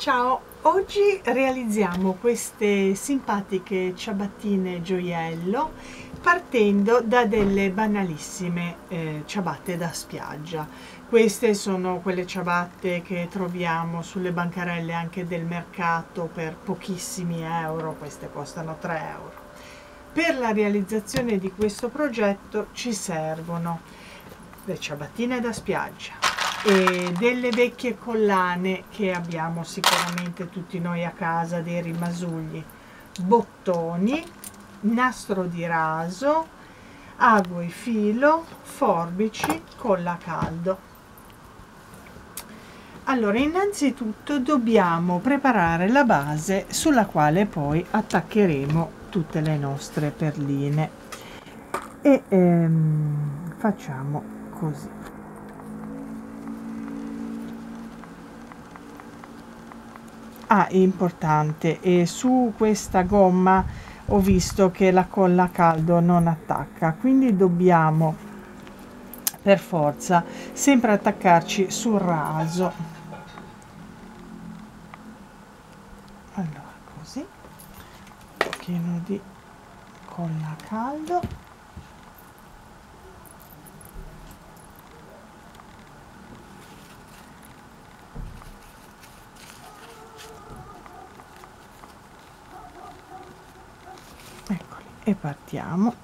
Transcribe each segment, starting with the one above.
Ciao, oggi realizziamo queste simpatiche ciabattine gioiello partendo da delle banalissime eh, ciabatte da spiaggia. Queste sono quelle ciabatte che troviamo sulle bancarelle anche del mercato per pochissimi euro, queste costano 3 euro. Per la realizzazione di questo progetto ci servono le ciabattine da spiaggia, e delle vecchie collane che abbiamo sicuramente tutti noi a casa, dei rimasugli, bottoni, nastro di raso, ago e filo, forbici, colla caldo. Allora, innanzitutto dobbiamo preparare la base sulla quale poi attaccheremo tutte le nostre perline e ehm, facciamo così. Ah importante. E su questa gomma ho visto che la colla a caldo non attacca. Quindi dobbiamo per forza sempre attaccarci sul raso. Allora così. Un pochino di colla a caldo e partiamo.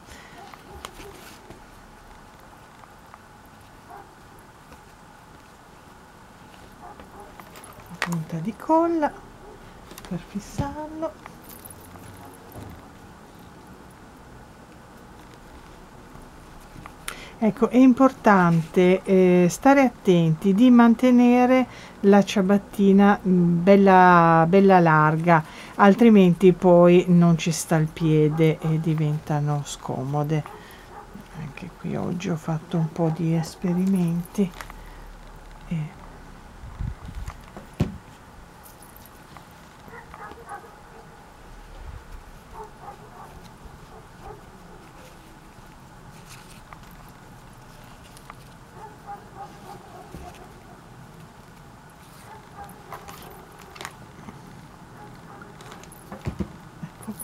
Punta di colla per fissarlo. Ecco, è importante eh, stare attenti di mantenere la ciabattina mm, bella, bella larga, altrimenti poi non ci sta il piede e diventano scomode. Anche qui oggi ho fatto un po' di esperimenti. E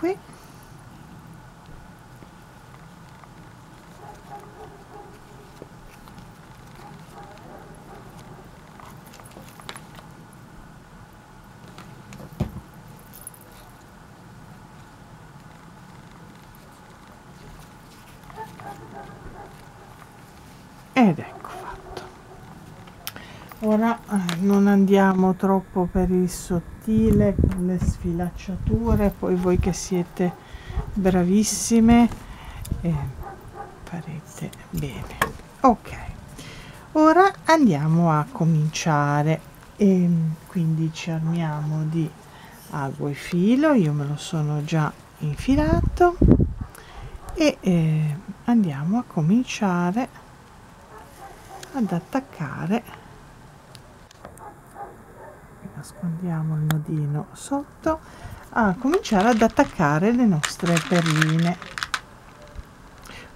qui ed ecco fatto. Ora eh, non andiamo troppo per il sottile con le sfilacciature poi voi che siete bravissime eh, farete bene. Ok ora andiamo a cominciare. E quindi ci armiamo di ago e filo io me lo sono già infilato. E eh, andiamo a cominciare ad attaccare. Nascondiamo il nodino sotto. A cominciare ad attaccare le nostre perline.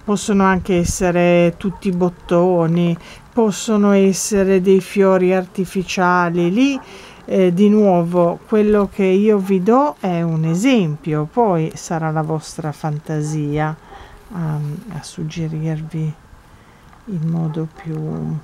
Possono anche essere tutti bottoni possono essere dei fiori artificiali. Lì eh, di nuovo quello che io vi do è un esempio poi sarà la vostra fantasia um, a suggerirvi il modo più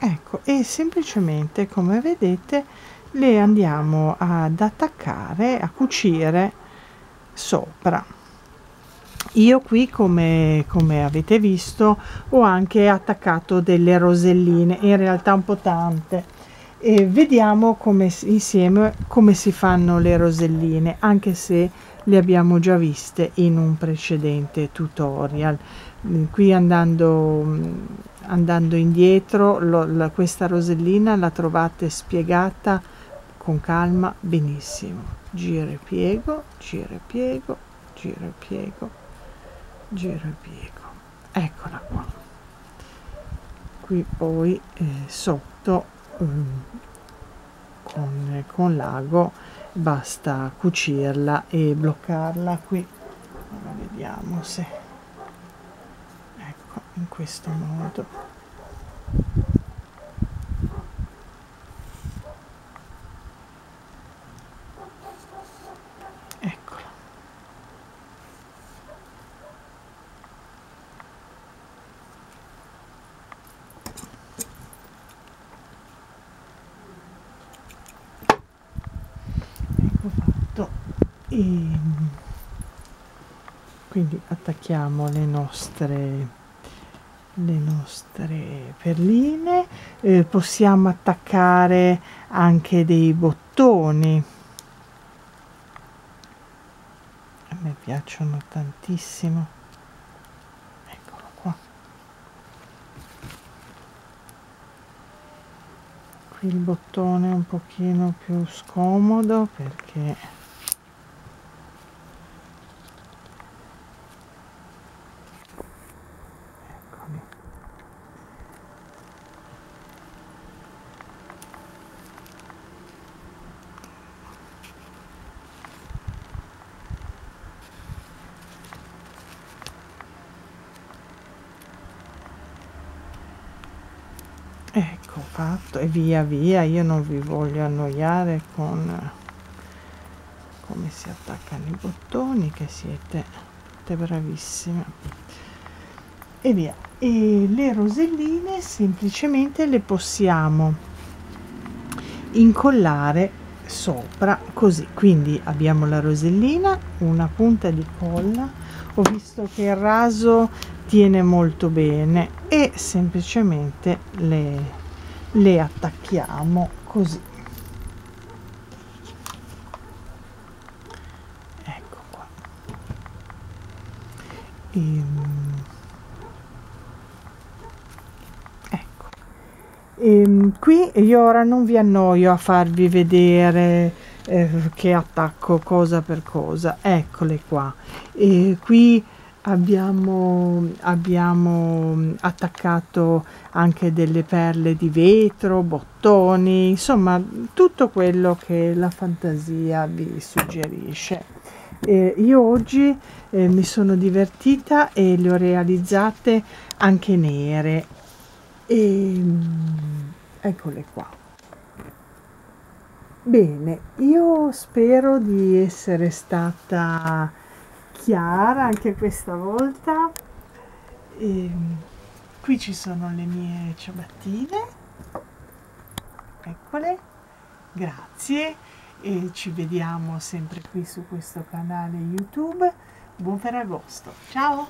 ecco e semplicemente come vedete le andiamo ad attaccare a cucire sopra. Io qui come, come avete visto ho anche attaccato delle roselline in realtà un po' tante e vediamo come insieme come si fanno le roselline anche se le abbiamo già viste in un precedente tutorial qui andando andando indietro lo, la, questa rosellina la trovate spiegata con calma benissimo. Giro e piego giro e piego giro e piego giro e piego. Eccola qua. Qui poi eh, sotto eh, con, con l'ago basta cucirla e bloccarla qui. Ora vediamo se in questo modo. E quindi attacchiamo le nostre le nostre perline eh, possiamo attaccare anche dei bottoni. A me piacciono tantissimo. Eccolo qua. Qui il bottone è un pochino più scomodo perché ecco fatto e via via io non vi voglio annoiare con come si attaccano i bottoni che siete, siete bravissime. E via e le roselline semplicemente le possiamo incollare sopra così. Quindi abbiamo la rosellina una punta di colla. Ho visto che il raso tiene molto bene e semplicemente le, le attacchiamo così. Ecco qua. Ehm, ecco. Ehm, qui io ora non vi annoio a farvi vedere eh, che attacco cosa per cosa. Eccole qua. E qui abbiamo, abbiamo attaccato anche delle perle di vetro, bottoni, insomma tutto quello che la fantasia vi suggerisce. Eh, io oggi eh, mi sono divertita e le ho realizzate anche nere e eccole qua. Bene, io spero di essere stata chiara anche questa volta. E qui ci sono le mie ciabattine. Eccole. Grazie. E ci vediamo sempre qui su questo canale youtube. Buon ferragosto. Ciao